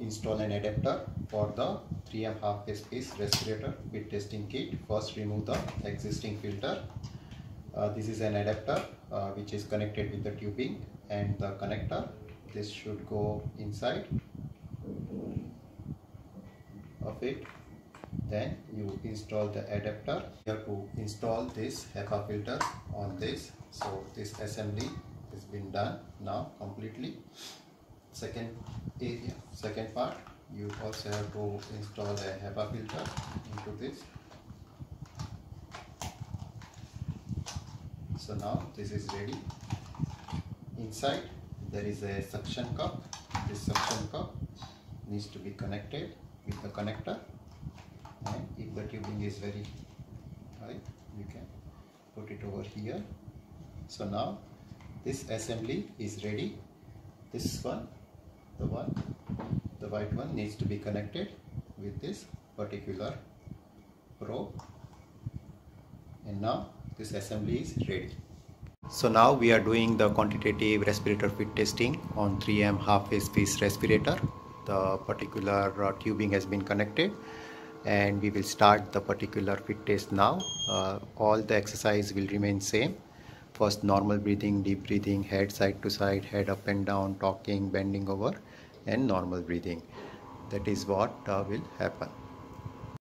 install an adapter for the 3M half piece respirator with testing kit. First remove the existing filter. Uh, this is an adapter uh, which is connected with the tubing and the connector. This should go inside of it. Then you install the adapter. You have to install this HEPA filter on this. So this assembly has been done now completely second area second part. You also have to install a HEPA filter into this. So now this is ready. Inside there is a suction cup. This suction cup needs to be connected with the connector. And if the tubing is very high you can put it over here. So now this assembly is ready. This one the one the white one needs to be connected with this particular probe and now this assembly is ready. So now we are doing the quantitative respirator fit testing on 3M half facepiece respirator. The particular uh, tubing has been connected and we will start the particular fit test now. Uh, all the exercise will remain same first normal breathing deep breathing head side to side head up and down talking bending over and normal breathing. That is what uh, will happen.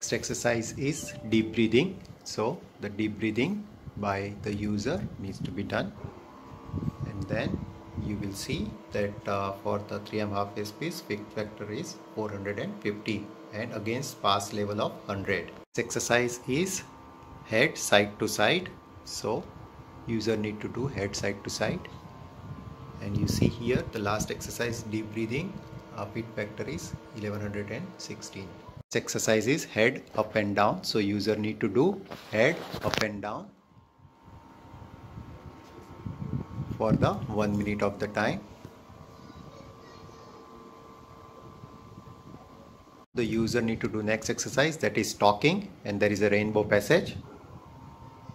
Next exercise is deep breathing. So the deep breathing by the user needs to be done. And then you will see that uh, for the 3M half facepiece factor is 450 and against pass level of 100 this exercise is head side to side. So user need to do head side to side. And you see here the last exercise deep breathing uh, fit factor is 1116 this exercise is head up and down. So user need to do head up and down for the one minute of the time. The user need to do next exercise that is talking and there is a rainbow passage.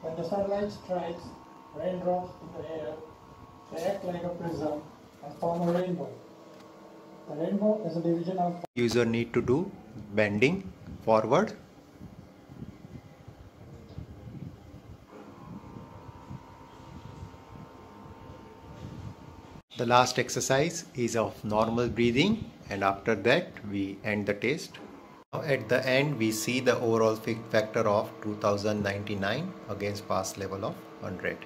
When the sunlight strikes raindrops in the air, they act like a prism and form a rainbow. The rainbow is a division of user need to do bending forward. The last exercise is of normal breathing and after that we end the test. At the end we see the overall fit factor of 2099 against pass level of 100